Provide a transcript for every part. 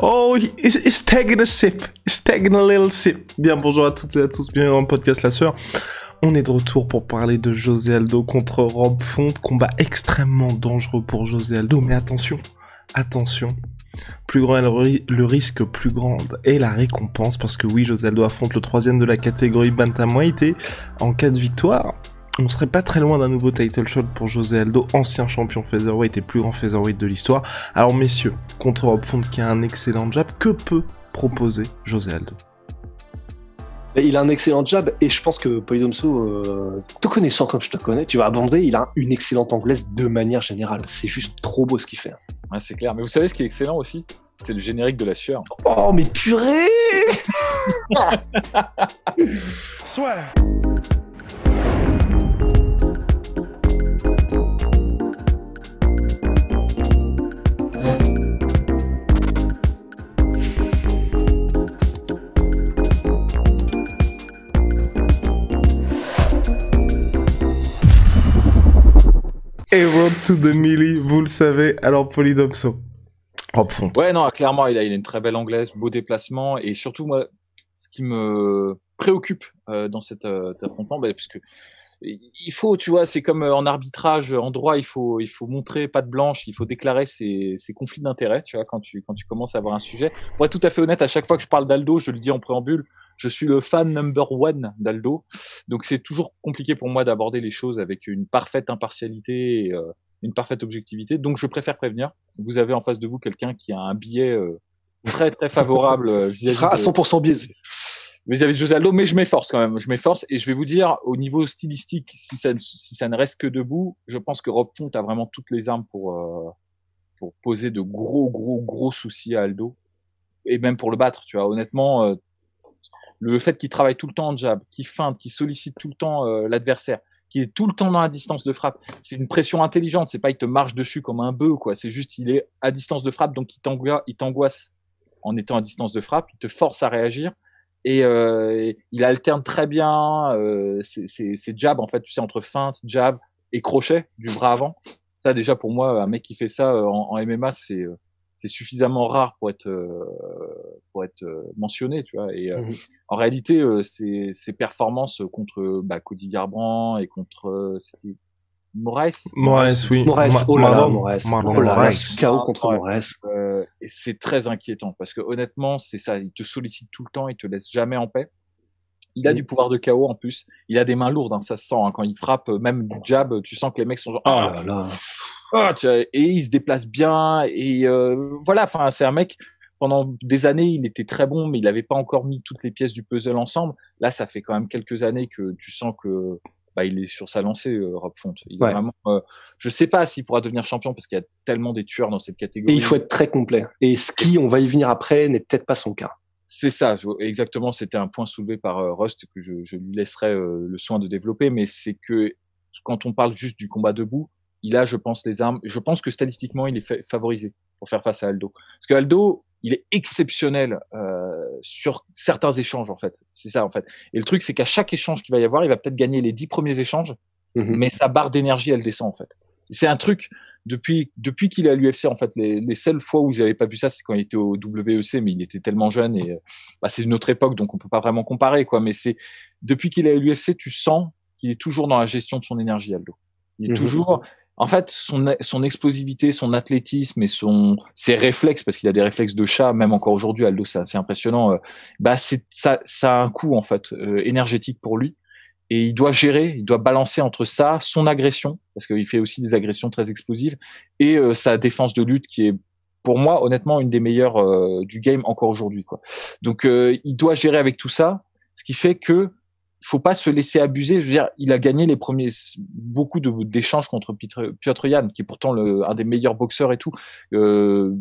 Oh, it's, taking a sip. It's taking a little sip. Bien, bonjour à toutes et à tous. Bienvenue dans le podcast La Sueur. On est de retour pour parler de José Aldo contre Rob Font. Combat extrêmement dangereux pour José Aldo. Mais attention, attention. Plus grand est le risque, plus grande est la récompense. Parce que oui, José Aldo affronte le troisième de la catégorie Bantamweight. Et en cas de victoire, on serait pas très loin d'un nouveau title shot pour José Aldo, ancien champion featherweight et plus grand featherweight de l'histoire. Alors messieurs, contre Rob Font qui a un excellent jab, que peut proposer José Aldo? Et Il a un excellent jab et je pense que Polydomso, euh, te connaissant comme je te connais, tu vas abonder, il a une excellente anglaise de manière générale. C'est juste trop beau ce qu'il fait. Ouais, c'est clair. Mais vous savez ce qui est excellent aussi? C'est le générique de la sueur. Oh mais purée Soit to the vous le savez, alors Polydomso. Rob Font. Ouais, non, clairement, il a, il a une très belle anglaise, beau déplacement. Et surtout, moi, ce qui me préoccupe euh, dans cet, euh, affrontement, bah, parce que il faut, tu vois, c'est comme euh, en arbitrage, en droit, il faut, il faut montrer patte blanche, il faut déclarer ses, ses conflits d'intérêts, tu vois, quand tu, quand tu commences à avoir un sujet. Pour être tout à fait honnête, à chaque fois que je parle d'Aldo, je le dis en préambule, je suis le fan number one d'Aldo. Donc c'est toujours compliqué pour moi d'aborder les choses avec une parfaite impartialité et une parfaite objectivité. Donc je préfère prévenir. Vous avez en face de vous quelqu'un qui a un billet euh, très très favorable euh, Il vis-à-vis sera à de- 100% biaisé. vis-à-vis de José Aldo, mais je m'efforce quand même. Je m'efforce et je vais vous dire, au niveau stylistique, si ça, ne- si ça ne reste que debout, je pense que Rob Font a vraiment toutes les armes pour, euh, pour poser de gros, gros, gros soucis à Aldo. Et même pour le battre, tu vois. Honnêtement, euh, le fait qu'il travaille tout le temps en jab, qu'il feinte, qu'il sollicite tout le temps euh, l'adversaire, qu'il est tout le temps dans la distance de frappe, c'est une pression intelligente. C'est pas il te marche dessus comme un bœuf, quoi. C'est juste il est à distance de frappe, donc il t'angoisse, en étant à distance de frappe, il te force à réagir et euh, il alterne très bien euh, ses, jabs en fait tu sais entre feinte jab et crochet du bras avant ça déjà pour moi un mec qui fait ça euh, en, MMA c'est c'est suffisamment rare pour être euh, pour être euh, mentionné tu vois et euh, Mhm. en réalité euh, ses, ses performances contre bah, Cody Garbrandt et contre euh, c'était Moraes Moraes, oui. Moraes, oh là là, Moraes. Oh là là, KO contre. Moraes. Euh, et c'est très inquiétant parce que honnêtement, c'est ça, il te sollicite tout le temps, il te laisse jamais en paix. Il a Mm. du pouvoir de KO en plus. Il a des mains lourdes, hein, ça se sent hein, quand il frappe, même du jab, tu sens que les mecs sont genre Oh ah, là là. Vois, et il se déplace bien et euh, voilà. Enfin, c'est un mec. Pendant des années, il était très bon, mais il n'avait pas encore mis toutes les pièces du puzzle ensemble. Là, ça fait quand même quelques années que tu sens que bah, il est sur sa lancée, euh, Rob Font. Il est Ouais. vraiment. euh, je sais pas s'il pourra devenir champion parce qu'il y a tellement des tueurs dans cette catégorie. Et il faut être très complet. Et Ski, on va y venir après, n'est peut-être pas son cas. C'est ça, exactement. C'était un point soulevé par euh, Rust que je, je lui laisserai euh, le soin de développer, mais c'est que quand on parle juste du combat debout, il a, je pense, les armes. Je pense que statistiquement, il est fa- favorisé pour faire face à Aldo. Parce que Aldo, il est exceptionnel euh, sur certains échanges, en fait. C'est ça, en fait. Et le truc, c'est qu'à chaque échange qu'il va y avoir, il va peut-être gagner les dix premiers échanges, Mhm. mais sa barre d'énergie, elle descend, en fait. C'est un truc depuis depuis qu'il est à l'UFC en fait les, les seules fois où j'avais pas vu ça c'est quand il était au WEC mais il était tellement jeune et euh, bah, c'est une autre époque donc on peut pas vraiment comparer quoi mais c'est depuis qu'il est à l'UFC tu sens qu'il est toujours dans la gestion de son énergie Aldo il est Mhm. toujours en fait son son explosivité son athlétisme et son ses réflexes parce qu'il a des réflexes de chat même encore aujourd'hui Aldo c'est c'est impressionnant euh, bah c'est ça ça a un coût en fait euh, énergétique pour lui et il doit gérer, il doit balancer entre ça, son agression, parce qu'il fait aussi des agressions très explosives, et euh, sa défense de lutte qui est, pour moi, honnêtement, une des meilleures euh, du game encore aujourd'hui. quoi. Donc, euh, il doit gérer avec tout ça, ce qui fait que faut pas se laisser abuser. Je veux dire, il a gagné les premiers beaucoup de d'échanges contre Piotr, Piotr Jan, qui est pourtant le, un des meilleurs boxeurs et tout. Euh,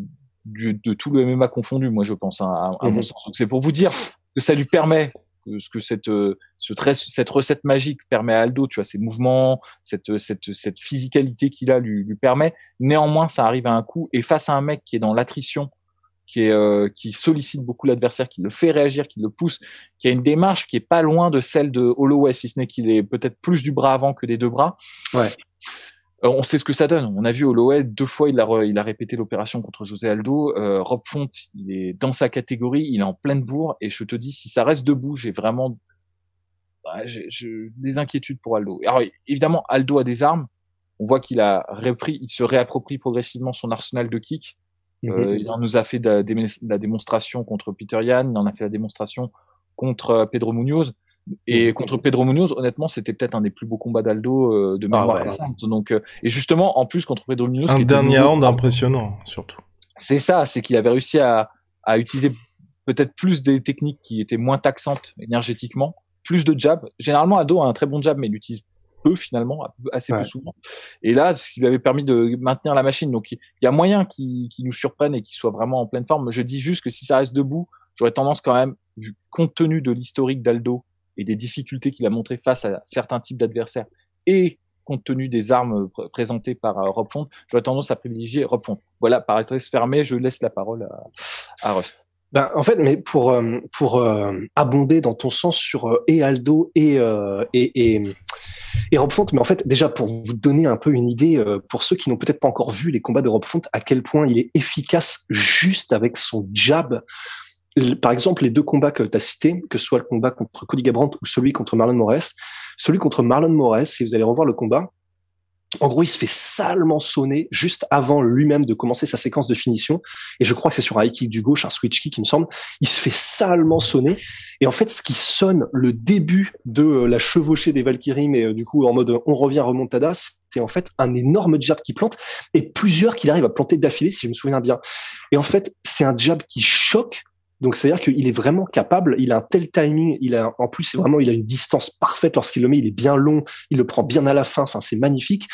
du, de tout le MMA confondu, moi je pense, hein, à, à mon Mhm. sens. Donc c'est pour vous dire que ça lui permet ce que cette euh, ce trait- cette recette magique permet à Aldo, tu vois, ses mouvements, cette cette cette physicalité qu'il a lui lui permet. Néanmoins, ça arrive à un coup et face à un mec qui est dans l'attrition, qui est euh, qui sollicite beaucoup l'adversaire, qui le fait réagir, qui le pousse, qui a une démarche qui est pas loin de celle de Holloway, si ce n'est qu'il est peut-être plus du bras avant que des deux bras. Ouais. euh, on sait ce que ça donne. On a vu Holloway deux fois, il a, il a répété l'opération contre José Aldo. Euh, Rob Font, il est dans sa catégorie, il est en pleine bourre. Et je te dis, si ça reste debout, j'ai vraiment j'ai, des inquiétudes pour Aldo. Alors évidemment, Aldo a des armes. On voit qu'il a repris, il se réapproprie progressivement son arsenal de kicks. Euh, il en nous a fait de, la démonstration contre Peter Yan, il en a fait la démonstration contre Pedro Munoz. Et contre Pedro Munoz, honnêtement, c'était peut-être un des plus beaux combats d'Aldo euh, de ah mémoire Donc, euh, et justement, en plus contre Pedro Munoz, un dernier round impressionnant, surtout. C'est ça, c'est qu'il avait réussi à, à utiliser peut-être plus des techniques qui étaient moins taxantes énergétiquement, plus de jab. Généralement, Aldo a un très bon jab, mais il utilise peu finalement, assez peu souvent. Et là, ce qui lui avait permis de maintenir la machine. Donc, il y a moyen qu'il nous surprenne et qu'il soit vraiment en pleine forme. Je dis juste que si ça reste debout, j'aurais tendance quand même, compte tenu de l'historique d'Aldo et des difficultés qu'il a montré face à certains types d'adversaires et compte tenu des armes présentées par euh, Rob Font, j'aurais tendance à privilégier Rob Font. Voilà, par adresse fermée, je laisse la parole à, à Rust. Ben, en fait, mais pour euh, pour euh, abonder dans ton sens sur et Aldo et, et, et et Rob Font, mais en fait, déjà pour vous donner un peu une idée, pour ceux qui n'ont peut-être pas encore vu les combats de Rob Font, à quel point il est efficace juste avec son jab. Par exemple, les deux combats que tu as cités, que ce soit le combat contre Cody Gabrandt ou celui contre Marlon Moraes, celui contre Marlon Moraes, si vous allez revoir le combat, en gros, il se fait salement sonner juste avant lui-même de commencer sa séquence de finition. Et je crois que c'est sur un high kick du gauche, un switch kick, il me semble. Il se fait salement sonner. Et en fait, ce qui sonne le début de euh, la chevauchée des Valkyries, mais euh, du coup, en mode on revient remontada, c'est en fait un énorme jab qui plante et plusieurs qu'il arrive à planter d'affilée, si je me souviens bien. Et en fait, c'est un jab qui choque donc c'est-à-dire qu'il est vraiment capable, il a un tel timing, il a en plus c'est vraiment il a une distance parfaite lorsqu'il le met, il est bien long, il le prend bien à la fin, enfin c'est magnifique.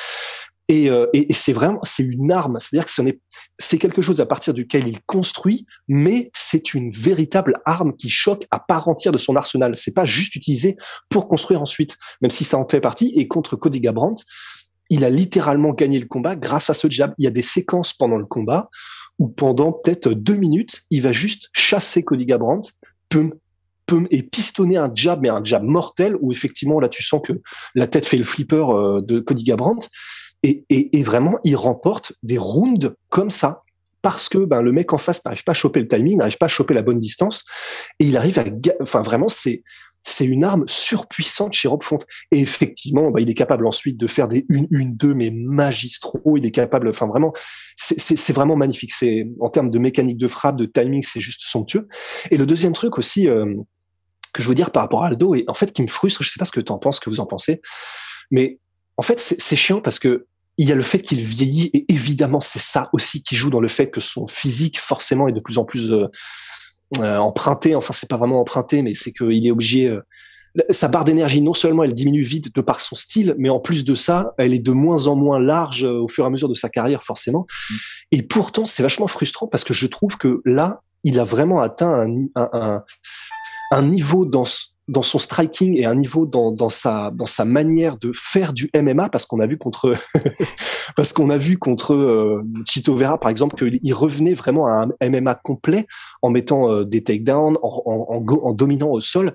Et, euh, et, c'est vraiment c'est une arme, c'est-à-dire que c'est quelque chose à partir duquel il construit, mais c'est une véritable arme qui choque à part entière de son arsenal. C'est pas juste utilisé pour construire ensuite, même si ça en fait partie. Et contre Cody Garbrandt, il a littéralement gagné le combat grâce à ce jab. Il y a des séquences pendant le combat où pendant peut-être deux minutes, il va juste chasser Cody Garbrandt, pum, pum, et pistonner un jab, mais un jab mortel, où effectivement, là, tu sens que la tête fait le flipper euh, de Cody Garbrandt. Et, et, et, vraiment, il remporte des rounds comme ça. Parce que ben, le mec en face n'arrive pas à choper le timing, n'arrive pas à choper la bonne distance, et il arrive à, enfin vraiment c'est c'est une arme surpuissante chez Rob Font. Et effectivement, bah, il est capable ensuite de faire des une, une, deux, mais magistraux. Il est capable, enfin vraiment, c'est vraiment magnifique. C'est en termes de mécanique de frappe, de timing, c'est juste somptueux. Et le deuxième truc aussi euh, que je veux dire par rapport à Aldo, et en fait qui me frustre, je sais pas ce que tu en penses, que vous en pensez, mais en fait c'est chiant parce que il y a le fait qu'il vieillit et évidemment c'est ça aussi qui joue dans le fait que son physique forcément est de plus en plus euh, euh, emprunté, enfin c'est pas vraiment emprunté, mais c'est qu'il est obligé. Euh, sa barre d'énergie, non seulement elle diminue vite de par son style, mais en plus de ça, elle est de moins en moins large euh, au fur et à mesure de sa carrière, forcément. Mm. Et pourtant, c'est vachement frustrant parce que je trouve que là, il a vraiment atteint un, un, un, un niveau dans, dans son striking et un niveau dans, dans sa dans sa manière de faire du MMA parce qu'on a vu contre parce qu'on a vu contre euh, Chito Vera par exemple qu'il revenait vraiment à un MMA complet en mettant euh, des takedowns en, en, en, en, dominant au sol.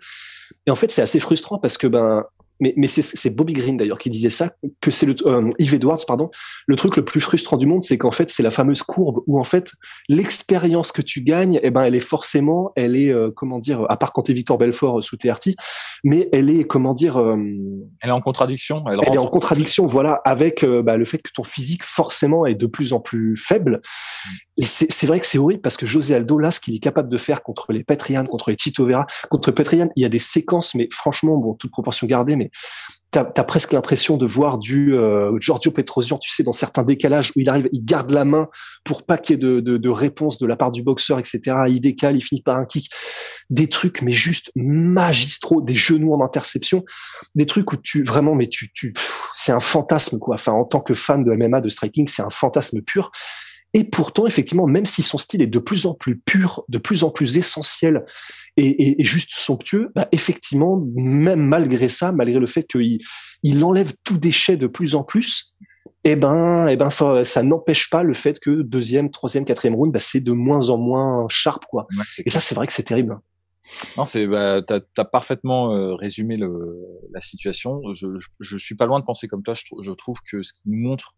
Et en fait c'est assez frustrant parce que ben mais, mais c'est Bobby Green d'ailleurs qui disait ça, que c'est le euh, Yves Edwards pardon. Le truc le plus frustrant du monde, c'est qu'en fait c'est la fameuse courbe où en fait l'expérience que tu gagnes, eh ben elle est forcément, elle est euh, comment dire, à part quand t'es Victor Belfort euh, sous TRT, mais elle est comment dire, elle est en contradiction. Elle, elle est en contradiction, voilà, avec bah, le fait que ton physique forcément est de plus en plus faible. Et c'est vrai que c'est horrible parce que José Aldo là, ce qu'il est capable de faire contre les Petrian, contre les Tito Vera, contre Petrian, il y a des séquences, mais franchement, bon, toute proportion gardée, mais t'as as presque l'impression de voir du euh, Giorgio Petrosian, tu sais, dans certains décalages où il arrive, il garde la main pour pas qu'il y ait de, de, de, réponse de la part du boxeur, etc. Il décale, il finit par un kick, des trucs mais juste magistraux, des genoux en interception, des trucs où tu vraiment, mais tu, tu, c'est un fantasme quoi. Enfin, en tant que fan de MMA, de striking, c'est un fantasme pur. Et pourtant, effectivement, même si son style est de plus en plus pur, de plus en plus essentiel et, juste somptueux, bah effectivement, même malgré ça, malgré le fait qu'il il enlève tout déchet de plus en plus, eh ben, eh ben, ça, n'empêche pas le fait que deuxième, troisième, quatrième round, bah, c'est de moins en moins sharp, quoi. et ça, c'est vrai que c'est terrible. Non, c'est, bah, t'as as parfaitement euh, résumé le, la situation. Je, je, je, suis pas loin de penser comme toi. Je, je trouve que ce qui nous montre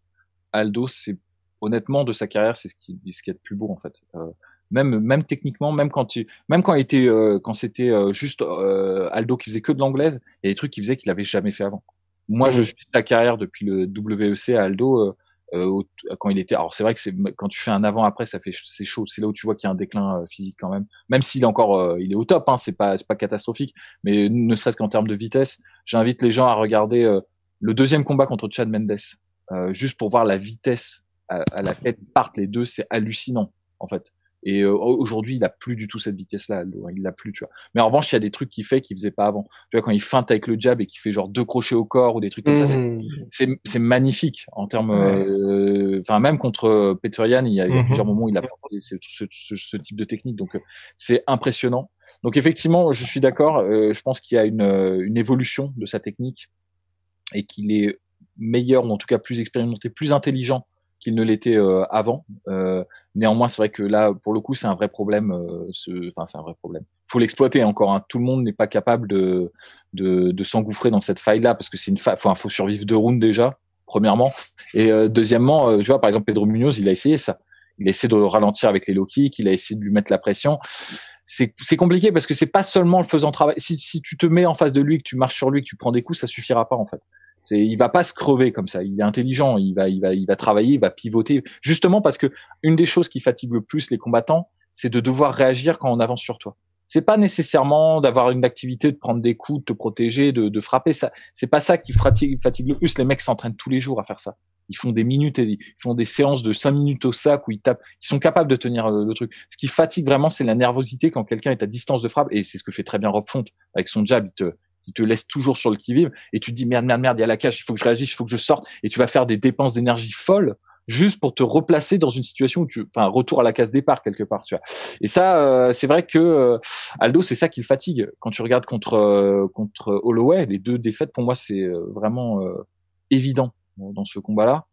Aldo, c'est honnêtement de sa carrière, c'est ce qui, ce qui est le plus beau en fait. Euh, même, même techniquement, même quand tu, même quand il était, euh, quand c'était euh, juste Aldo qui faisait que de l'anglaise, il y a des trucs qu'il faisait qu'il avait jamais fait avant. Moi, je suis sa carrière depuis le WEC à Aldo. quand il était, alors c'est vrai que c'est quand tu fais un avant après, ça fait c'est chaud. C'est là où tu vois qu'il y a un déclin physique quand même. Même s'il est encore, il est au top, hein, c'est pas c'est pas catastrophique, mais ne serait-ce qu'en termes de vitesse, j'invite les gens à regarder le deuxième combat contre Chad Mendes, juste pour voir la vitesse à, la tête partent les deux, c'est hallucinant en fait. Et euh, aujourd'hui, il a plus du tout cette vitesse-là. Il l'a plus, tu vois. Mais en revanche, il y a des trucs qu'il fait qu'il faisait pas avant. Tu vois, quand il feinte avec le jab et qu'il fait genre deux crochets au corps ou des trucs comme ça, mmh. c'est magnifique en termes. Euh, enfin, même contre Peter il y a, eu mmh plusieurs moments où il a ce, ce, ce, type de technique. Donc, euh, c'est impressionnant. Donc, effectivement, je suis d'accord. je pense qu'il y a une, une évolution de sa technique et qu'il est meilleur ou en tout cas plus expérimenté, plus intelligent qu'il ne l'était euh, avant. Euh, néanmoins, c'est vrai que là, pour le coup, c'est un vrai problème. Euh, ce... Enfin, c'est un vrai problème. Faut l'exploiter encore. Hein. Tout le monde n'est pas capable de de, de s'engouffrer dans cette faille-là parce que c'est une faille. Enfin, faut survivre deux rounds déjà, premièrement. Et deuxièmement, tu vois, par exemple, Pedro Munoz, il a essayé ça. Il a essayé de ralentir avec les low kicks. Il a essayé de lui mettre la pression. C'est, c'est compliqué parce que c'est pas seulement le faisant travail. Si, si tu te mets en face de lui, que tu marches sur lui, que tu prends des coups, ça suffira pas en fait. C'est, il va pas se crever comme ça. Il est intelligent. Il va, il va, il va travailler. Il va pivoter. Justement parce que une des choses qui fatigue le plus les combattants, c'est de devoir réagir quand on avance sur toi. C'est pas nécessairement d'avoir une activité, de prendre des coups, de te protéger, de, de frapper. Ça, c'est pas ça qui fatigue, fatigue le plus. Les mecs s'entraînent tous les jours à faire ça. Ils font des minutes et ils font des séances de cinq minutes au sac où ils tapent. Ils sont capables de tenir le, le truc. Ce qui fatigue vraiment, c'est la nervosité quand quelqu'un est à distance de frappe. Et c'est ce que fait très bien Rob Font avec son jab. Qui te laisse toujours sur le qui-vive et tu te dis merde merde merde il y a la cage il faut que je réagisse il faut que je sorte. Et tu vas faire des dépenses d'énergie folles juste pour te replacer dans une situation où tu enfin retour à la case départ quelque part tu vois. Et ça euh, c'est vrai que euh, Aldo c'est ça qui le fatigue. Quand tu regardes contre euh, contre Holloway les deux défaites pour moi c'est vraiment évident dans ce combat là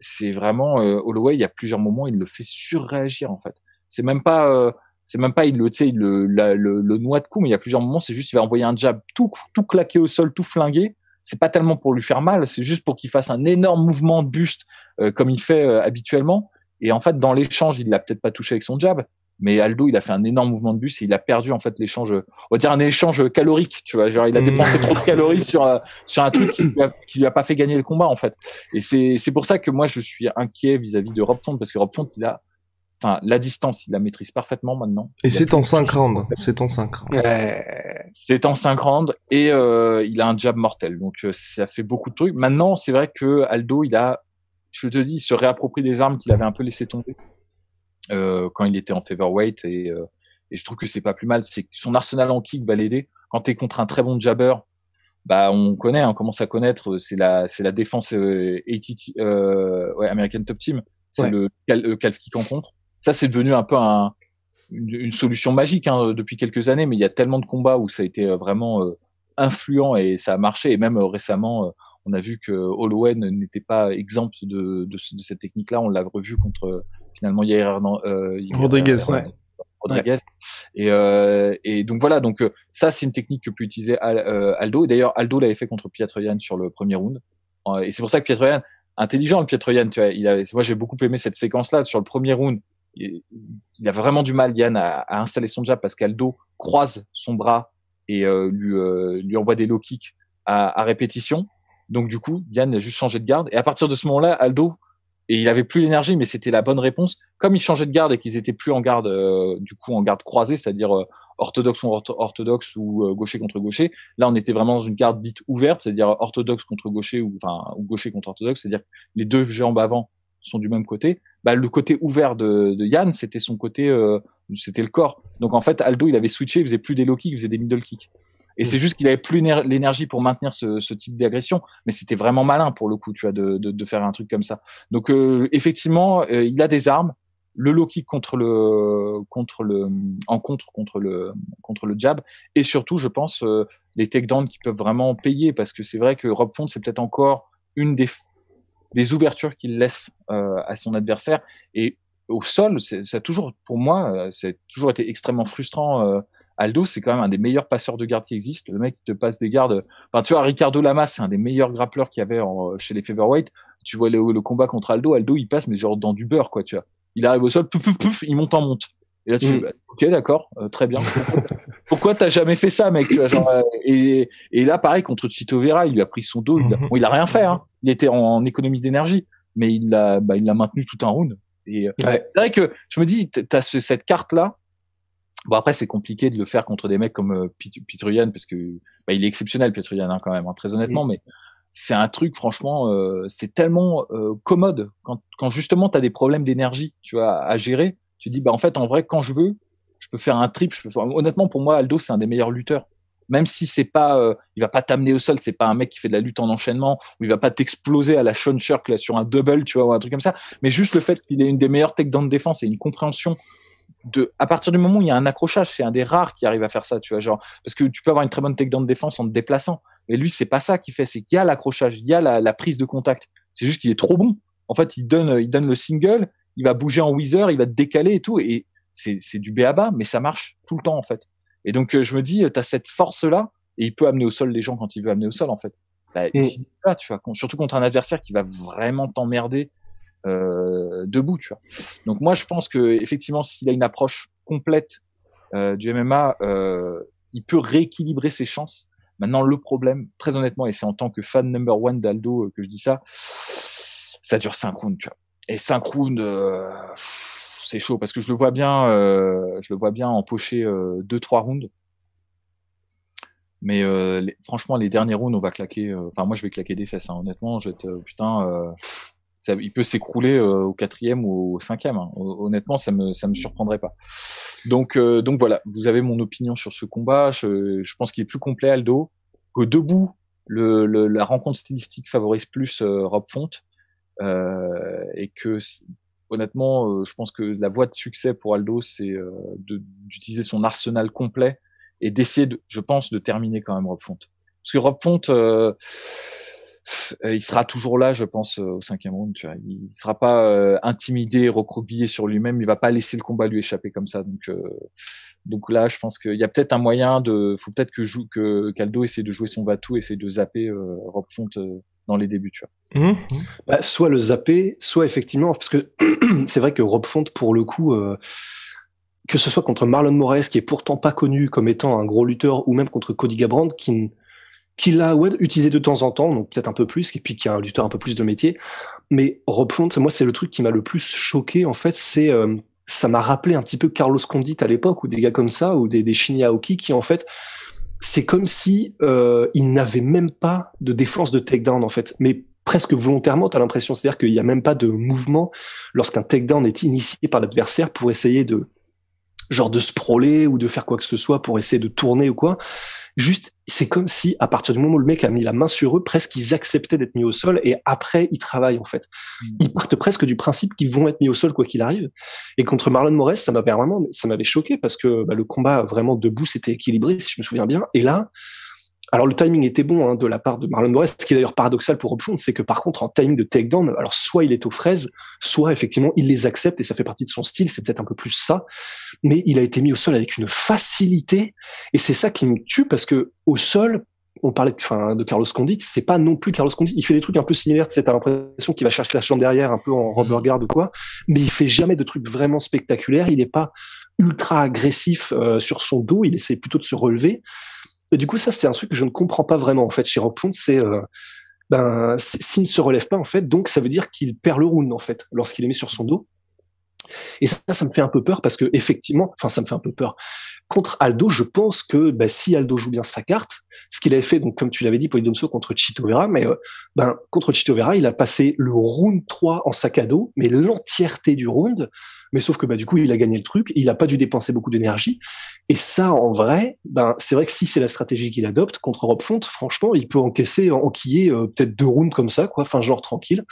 c'est vraiment Holloway il y a plusieurs moments il le fait surréagir en fait. C'est même pas c'est même pas il le tu il le, le, le noie de coup mais il y a plusieurs moments c'est juste il va envoyer un jab tout tout claqué au sol tout flingué. C'est pas tellement pour lui faire mal c'est juste pour qu'il fasse un énorme mouvement de buste euh, comme il fait euh, habituellement. Et en fait dans l'échange il l'a peut-être pas touché avec son jab mais Aldo il a fait un énorme mouvement de buste et il a perdu en fait l'échange on va dire un échange calorique tu vois. Genre il a mmh. dépensé trop de calories sur euh, sur un truc qui lui, a, qui lui a pas fait gagner le combat en fait. Et c'est c'est pour ça que moi je suis inquiet vis-à-vis -vis de Rob Font parce que Rob Font il a enfin la distance, il la maîtrise parfaitement maintenant. Et c'est en 5 rounds, c'est en 5 rounds. C'est en 5 rounds et euh, il a un jab mortel. Donc euh, ça fait beaucoup de trucs. Maintenant, c'est vrai que Aldo, il a je te dis, il se réapproprie des armes qu'il avait un peu laissé tomber euh, quand il était en featherweight et, euh, et je trouve que c'est pas plus mal, c'est son arsenal en kick va l'aider. Quand tu es contre un très bon jabber, bah on connaît, on commence à connaître, c'est la c'est la défense euh, ATT, euh, ouais, American Top Team, c'est le, le calf kick en contre ça c'est devenu un peu un, une, solution magique hein, depuis quelques années, mais il y a tellement de combats où ça a été euh, vraiment euh, influent et ça a marché. Et même euh, récemment, on a vu que Holloway n'était pas exempt de, de, de cette technique-là. On l'a revu contre finalement Yair euh, Rodriguez. Rodriguez. Et, euh, et donc voilà, donc ça c'est une technique que peut utiliser Aldo. Et d'ailleurs Aldo l'avait fait contre Pietroyan sur le premier round. Et c'est pour ça que Pietroyan, intelligent le Pietroyan, tu vois, il avait, moi j'ai beaucoup aimé cette séquence-là sur le premier round il a vraiment du mal, Yann, à, installer son jab parce qu'Aldo croise son bras et euh, lui, euh, lui envoie des low kicks à, à, répétition. Donc du coup, Yann a juste changé de garde. Et à partir de ce moment-là, Aldo, et il avait plus l'énergie, mais c'était la bonne réponse. Comme il changeait de garde et qu'ils étaient plus en garde, euh, du coup en garde croisée, c'est-à-dire orthodoxe ou orthodoxe ou gaucher contre gaucher. Là, on était vraiment dans une garde dite ouverte, c'est-à-dire orthodoxe contre gaucher ou enfin ou gaucher contre orthodoxe, c'est-à-dire les deux jambes avant sont du même côté, bah, le côté ouvert de, de Yann, c'était son côté, euh, c'était le corps. Donc en fait, Aldo, il avait switché, il faisait plus des low kicks, il faisait des middle kicks. Et c'est juste qu'il avait plus l'énergie pour maintenir ce, ce type d'agression, mais c'était vraiment malin pour le coup, tu vois, de, de, de faire un truc comme ça. Donc euh, effectivement, euh, il a des armes. Le low kick contre le contre le en contre contre le contre le jab et surtout, je pense les takedowns qui peuvent vraiment payer parce que c'est vrai que Rob Font c'est peut-être encore une des des ouvertures qu'il laisse euh, à son adversaire. Et au sol, ça a toujours, pour moi, c'est euh, toujours été extrêmement frustrant. Euh, Aldo, c'est quand même un des meilleurs passeurs de garde qui existe. Le mec qui te passe des gardes. Enfin, tu vois, Ricardo Lamas, c'est un des meilleurs grappleurs qu'il y avait chez les featherweight. tu vois le, le, combat contre Aldo, Aldo il passe mais genre dans du beurre quoi, tu vois. Il arrive au sol, pouf pouf pouf, il monte en monte. Et là tu fais, Mm. bah, ok d'accord, euh, très bien. Pourquoi t'as jamais fait ça mec tu vois, genre, euh, et, et là pareil contre Chito Vera, il lui a pris son dos, il a, Mhm. bon, il a rien fait, hein. il était en, en économie d'énergie, mais il l'a bah, il l'a maintenu tout un round. Et euh, Ouais. c'est vrai que je me dis, t'as ce, cette carte là. Bon après c'est compliqué de le faire contre des mecs comme euh, parce que bah, il est exceptionnel Petruyan hein, quand même, hein, très honnêtement, mais c'est un truc franchement, euh, c'est tellement euh, commode quand, quand justement t'as des problèmes d'énergie, tu vois, à gérer. Tu dis bah en fait en vrai quand je veux, je peux faire un trip. Je peux. Honnêtement pour moi Aldo c'est un des meilleurs lutteurs. Même si c'est pas, euh, il va pas t'amener au sol, c'est pas un mec qui fait de la lutte en enchaînement, ou il va pas t'exploser à la Sean Shirk sur un double, tu vois, ou un truc comme ça. Mais juste le fait qu'il ait une des meilleures takedowns de défense et une compréhension de, à partir du moment où il y a un accrochage, c'est un des rares qui arrive à faire ça, tu vois, genre, parce que tu peux avoir une très bonne takedown de défense en te déplaçant. Mais lui, c'est pas ça qu'il fait, c'est qu'il y a l'accrochage, il y a la, la prise de contact. C'est juste qu'il est trop bon. En fait, il donne, il donne le single, il va bouger en whizzer, il va te décaler et tout, et c'est, c'est du béaba, mais ça marche tout le temps, en fait. Et donc, euh, je me dis, tu as cette force-là, et il peut amener au sol les gens quand il veut amener au sol, en fait. Bah, tu vois, surtout contre un adversaire qui va vraiment t'emmerder euh, debout, tu vois. Donc moi, je pense que effectivement, s'il a une approche complète euh, du MMA, euh, il peut rééquilibrer ses chances. Maintenant, le problème, très honnêtement, et c'est en tant que fan number one d'Aldo euh, que je dis ça, ça dure cinq rounds, tu vois. Et cinq rounds, euh, c'est chaud parce que je le vois bien, euh, je le vois bien empocher euh, deux trois rounds. Mais euh, franchement, les derniers rounds, on va claquer. Enfin, moi, je vais claquer des fesses. Hein, honnêtement, je euh, putain, ça, il peut s'écrouler au quatrième ou au cinquième. Hein. Hon- Honnêtement, ça me ça me surprendrait pas. Donc donc voilà, vous avez mon opinion sur ce combat. Je, pense qu'il est plus complet Aldo. Que debout, le, le- la rencontre stylistique favorise plus Rob Font et que honnêtement, euh, je pense que la voie de succès pour Aldo, c'est euh, d'utiliser son arsenal complet et d'essayer, de, je pense, de terminer quand même Rob Font. Parce que Rob Font, euh, euh, il sera toujours là, je pense, euh, au cinquième round. Tu vois. Il sera pas euh, intimidé, recroquevillé sur lui-même. Il va pas laisser le combat lui échapper comme ça. Donc, euh, donc là, je pense qu'il y a peut-être un moyen de, faut peut-être que joue, que Caldo essaie de jouer son batou, essaie de zapper euh, Rob Font euh, dans les débuts. Tu vois. Hum, Bah, soit le zapper, soit effectivement, parce que c'est vrai que Rob Font, pour le coup, euh, que ce soit contre Marlon Moraes, qui est pourtant pas connu comme étant un gros lutteur, ou même contre Cody Garbrandt, qui, qui l'a ouais, utilisé de temps en temps, donc peut-être un peu plus, et puis qui est un lutteur un peu plus de métier. Mais Rob Font, moi, c'est le truc qui m'a le plus choqué, en fait, c'est euh, ça m'a rappelé un petit peu Carlos Condit à l'époque, ou des gars comme ça, ou des, des Shinya Aoki, qui en fait, c'est comme si euh, ils n'avaient même pas de défense de takedown, en fait. Mais presque volontairement, t'as l'impression. C'est-à-dire qu'il n'y a même pas de mouvement lorsqu'un takedown est initié par l'adversaire pour essayer de genre de sprawler ou de faire quoi que ce soit pour essayer de tourner ou quoi. Juste, c'est comme si, à partir du moment où le mec a mis la main sur eux, presque ils acceptaient d'être mis au sol et après ils travaillent en fait. Ils partent presque du principe qu'ils vont être mis au sol quoi qu'il arrive. Et contre Marlon Moraes, ça m'avait vraiment, ça m'avait choqué parce que bah, le combat vraiment debout c'était équilibré si je me souviens bien. Et là, alors le timing était bon hein, de la part de Marlon Moraes. Ce qui est d'ailleurs paradoxal pour Rob Font, c'est que par contre en timing de takedown, alors soit il est aux fraises, soit effectivement il les accepte et ça fait partie de son style. C'est peut-être un peu plus ça, mais il a été mis au sol avec une facilité et c'est ça qui me tue parce que au sol, on parlait de, enfin, de Carlos Condit, c'est pas non plus Carlos Condit. Il fait des trucs un peu similaires, tu sais, t'as l'impression qu'il va chercher la chambre derrière un peu en rubber guard ou quoi, mais il fait jamais de trucs vraiment spectaculaires. Il est pas ultra agressif euh, sur son dos, il essaie plutôt de se relever. Et du coup, ça, c'est un truc que je ne comprends pas vraiment, en fait, chez Rob c'est, euh, ben, s'il ne se relève pas, en fait, donc ça veut dire qu'il perd le round, en fait, lorsqu'il est mis sur son dos. Et ça, ça me fait un peu peur parce que, effectivement, enfin, ça me fait un peu peur. Contre Aldo, je pense que, ben, si Aldo joue bien sa carte, ce qu'il avait fait, donc, comme tu l'avais dit, Polydomso contre Chito Vera, mais, euh, ben, contre Chito Vera, il a passé le round 3 en sac à dos, mais l'entièreté du round, mais sauf que, bah, du coup, il a gagné le truc, il a pas dû dépenser beaucoup d'énergie. Et ça, en vrai, ben, c'est vrai que si c'est la stratégie qu'il adopte contre Rob Font, franchement, il peut encaisser, enquiller euh, peut-être deux rounds comme ça, quoi, enfin, genre tranquille.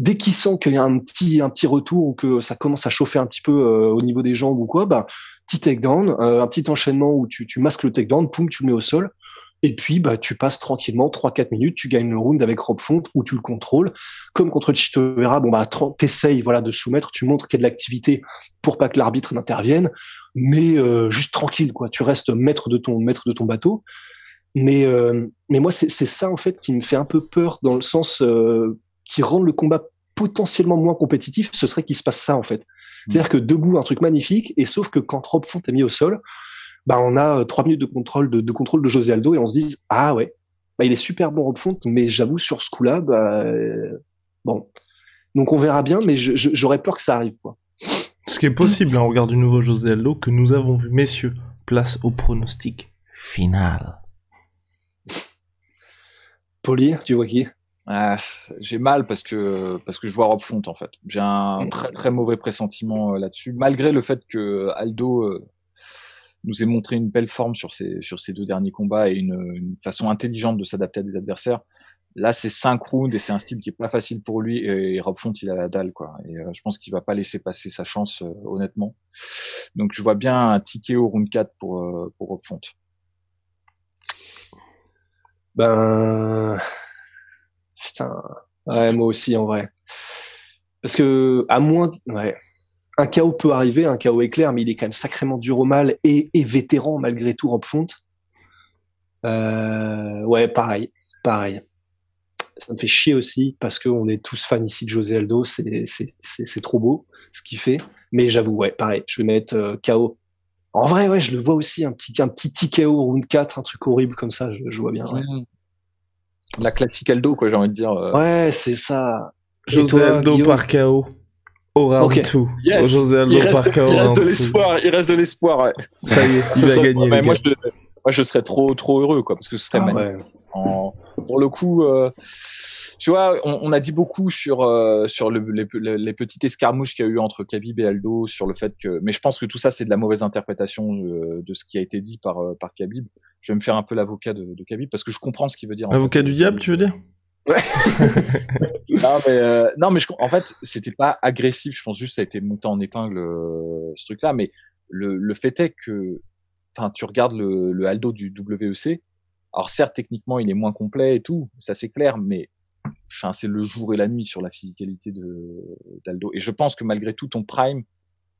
Dès qu'il sent qu'il y a un petit, un petit retour ou que ça commence à chauffer un petit peu euh, au niveau des jambes ou quoi, ben, petit takedown, euh, un petit enchaînement où tu, tu masques le takedown, poum, tu le mets au sol. Et puis, bah, tu passes tranquillement 3-4 minutes, tu gagnes le round avec Rob Font où tu le contrôles. Comme contre Chito Vera, bon, bah, t'essayes, voilà, de soumettre, tu montres qu'il y a de l'activité pour pas que l'arbitre n'intervienne, mais euh, juste tranquille, quoi. Tu restes maître de ton, maître de ton bateau. Mais, euh, mais moi, c'est c'est ça, en fait, qui me fait un peu peur dans le sens, euh, qui rendent le combat potentiellement moins compétitif, ce serait qu'il se passe ça en fait. C'est-à-dire que debout, un truc magnifique, et sauf que quand Rob Font est mis au sol, bah on a euh, trois minutes de contrôle de, de, contrôle de José Aldo et on se dit ah ouais, bah il est super bon Rob Font, mais j'avoue sur ce coup-là, bah euh, bon. Donc on verra bien, mais j'aurais peur que ça arrive quoi. Ce qui est possible, hein, on regarde du nouveau José Aldo que nous avons vu, messieurs. Place au pronostic final. Poli, tu vois qui ah, j'ai mal parce que parce que je vois Rob Font en fait. J'ai un très très mauvais pressentiment euh, là-dessus, malgré le fait que Aldo euh, nous ait montré une belle forme sur ses sur ces deux derniers combats et une, une façon intelligente de s'adapter à des adversaires. Là, c'est cinq rounds et c'est un style qui est pas facile pour lui. Et, Rob Font, il a la dalle quoi. Et euh, je pense qu'il va pas laisser passer sa chance honnêtement. Donc je vois bien un ticket au round 4 pour pour Rob Font. Ben Putain. Ouais, moi aussi, en vrai. Parce que, à moins, ouais. Un chaos peut arriver, un chaos éclair, mais il est quand même sacrément dur au mal et, et vétéran malgré tout, Rob Font. Euh, ouais, pareil, pareil. Ça me fait chier aussi parce qu'on est tous fans ici de José Aldo, c'est c'est trop beau ce qu'il fait. Mais j'avoue, ouais, pareil, je vais mettre euh, KO. En vrai, ouais, je le vois aussi un petit un petit round 4, un truc horrible comme ça, je, je vois bien. Ouais la classique Aldo, quoi, j'ai envie de dire. Euh. Ouais, c'est ça. José Aldo par KO. Au round 2. Yes. José Aldo par KO. Il reste de l'espoir, il reste de l'espoir, ouais. Ça y est, il va gagner. Mais moi, je, moi, je serais trop, trop heureux, quoi, parce que ce serait ah. En, pour le coup, euh, tu vois, on, on, a dit beaucoup sur euh, sur le, les, les, petites escarmouches qu'il y a eu entre Khabib et Aldo sur le fait que, mais je pense que tout ça c'est de la mauvaise interprétation de, de, ce qui a été dit par par Khabib je vais me faire un peu l'avocat de, de Khabib parce que je comprends ce qu'il veut dire. Avocat du diable, tu veux dire? Ouais. non mais euh, non mais je, en fait c'était pas agressif. Je pense juste que ça a été monté en épingle euh, ce truc-là. Mais le, le fait est que, enfin, tu regardes le, le Aldo du WEC. Alors certes techniquement il est moins complet et tout, ça c'est clair, mais enfin c'est le jour et la nuit sur la physicalité de d'Aldo. Et je pense que malgré tout ton prime,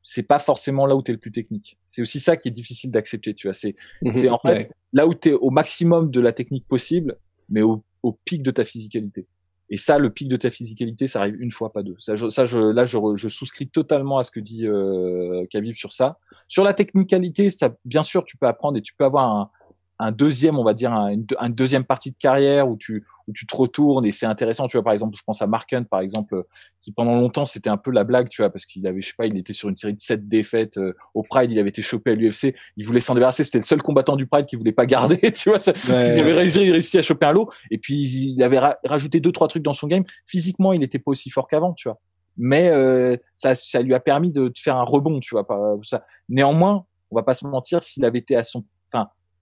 c'est pas forcément là où tu es le plus technique. C'est aussi ça qui est difficile d'accepter, tu vois. C'est, mhm. c'est en fait là où tu es au maximum de la technique possible, mais au, au, pic de ta physicalité. Et ça, le pic de ta physicalité, ça arrive une fois, pas deux. Ça, je, ça je, là, je, je, souscris totalement à ce que dit euh, Khabib sur ça. Sur la technicalité, ça, bien sûr, tu peux apprendre et tu peux avoir un, un deuxième, on va dire, un, une, deuxième partie de carrière où tu où tu te retournes et c'est intéressant. Tu vois, par exemple, je pense à Mark Hunt, par exemple, qui pendant longtemps c'était un peu la blague, tu vois, parce qu'il avait, je sais pas, il était sur une série de sept défaites euh, au Pride, il avait été chopé à l'UFC, il voulait s'en débarrasser, c'était le seul combattant du Pride qui voulait pas garder, tu vois, parce qu'il avait réussi, réussi, à choper un lot et puis il avait rajouté deux trois trucs dans son game. Physiquement, il était pas aussi fort qu'avant, tu vois. Mais euh, ça, ça lui a permis de, de faire un rebond, tu vois. Pas, ça. Néanmoins, on va pas se mentir, s'il avait été à son,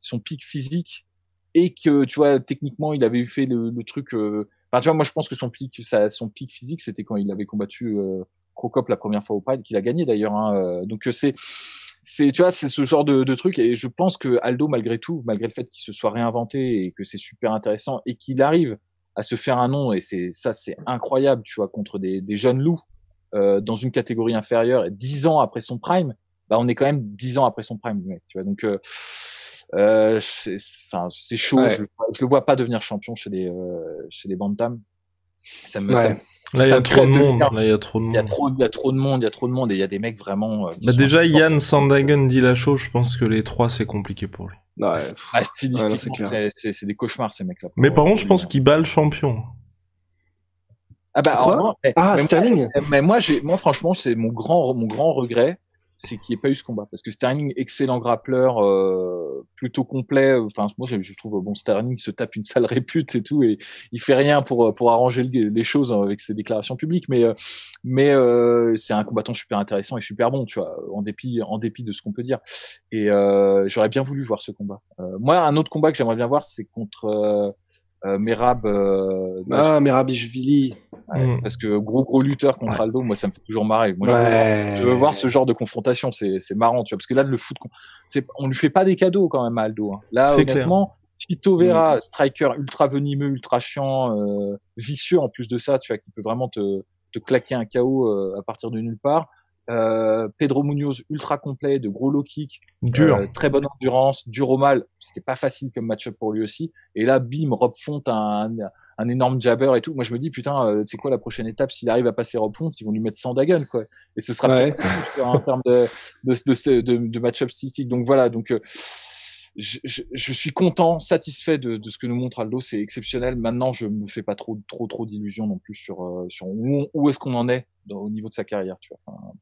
son pic physique et que tu vois techniquement il avait fait le, le truc euh... enfin, tu vois moi je pense que son pic ça, son pic physique c'était quand il avait combattu euh, Crocop la première fois au Pride qu'il a gagné d'ailleurs hein, euh. donc euh, c'est c'est tu vois c'est ce genre de, de truc et je pense que Aldo malgré tout malgré le fait qu'il se soit réinventé et que c'est super intéressant et qu'il arrive à se faire un nom et c'est ça c'est incroyable tu vois contre des, des jeunes loups euh, dans une catégorie inférieure dix ans après son prime bah on est quand même dix ans après son prime mec, tu vois donc euh, euh, enfin, c'est chaud. Je, je, le vois pas devenir champion chez les euh, chez les Bantam. Ça me, ça, Là, il y a trop de monde. Là, il y a trop de monde. Il y a trop, il y a trop de monde. Il y a trop de monde et il y a des mecs vraiment. Euh, bah déjà, Yann Sandagen dit la chose. Je pense que les trois, c'est compliqué pour lui. Ouais. Ah, stylistiquement, c'est c'est des cauchemars ces mecs-là. Mais par contre, je pense qu'il bat le champion. Ah bah, Quoi? ah, Sterling. Moi, mais moi, j'ai, moi, franchement, c'est mon grand, mon grand regret c'est qu'il n'y ait pas eu ce combat. Parce que Sterling, excellent grappleur, euh, plutôt complet. Enfin, moi, je, trouve bon Sterling se tape une sale répute et tout, et il fait rien pour pour arranger les choses avec ses déclarations publiques. Mais euh, mais euh, c'est un combattant super intéressant et super bon, tu vois, en dépit en dépit de ce qu'on peut dire. Et euh, j'aurais bien voulu voir ce combat. Euh, moi, un autre combat que j'aimerais bien voir, c'est contre euh, Merab. Euh, ah, Merabishvili. Ouais, mm. Parce que gros gros lutteur contre Aldo, moi ça me fait toujours marrer. Moi, je, veux je, veux voir, ce genre de confrontation, c'est c'est marrant, tu vois. Parce que là, le foot, c'est on lui fait pas des cadeaux quand même à Aldo. Hein. Là, honnêtement. Tito Vera, mm. striker ultra venimeux, ultra chiant, euh, vicieux en plus de ça, tu vois, qui peut vraiment te, te claquer un KO euh, à partir de nulle part. Euh, Pedro Munoz ultra complet, de gros low kick, Dur. euh, très bonne endurance, dur au mal. C'était pas facile comme match-up pour lui aussi. Et là, bim, Rob Font un, un énorme jabber et tout. Moi, je me dis putain, euh, c'est quoi la prochaine étape S'il arrive à passer Rob Font, ils vont lui mettre 100 dagon quoi. Et ce sera Ouais. plus en termes de de, de, de, de match-up statistique. Donc voilà, donc euh, je, je, je suis content, satisfait de, de ce que nous montre Aldo, c'est exceptionnel. Maintenant, je me fais pas trop trop trop d'illusions non plus sur euh, sur où, où est-ce qu'on en est dans- au niveau de sa carrière, tu vois. Enfin,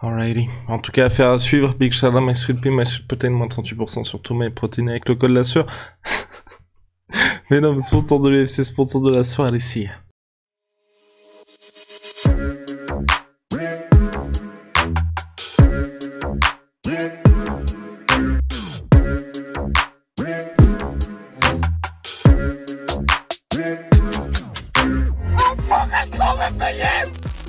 Alrighty. En tout cas, affaire à suivre. Big out, my sweet pea, my sweet protein, moins 38% sur tous mes protéines avec le code la sueur. Mais non, sponsor de l'UFC, sponsor de la sueur, allez, see ya.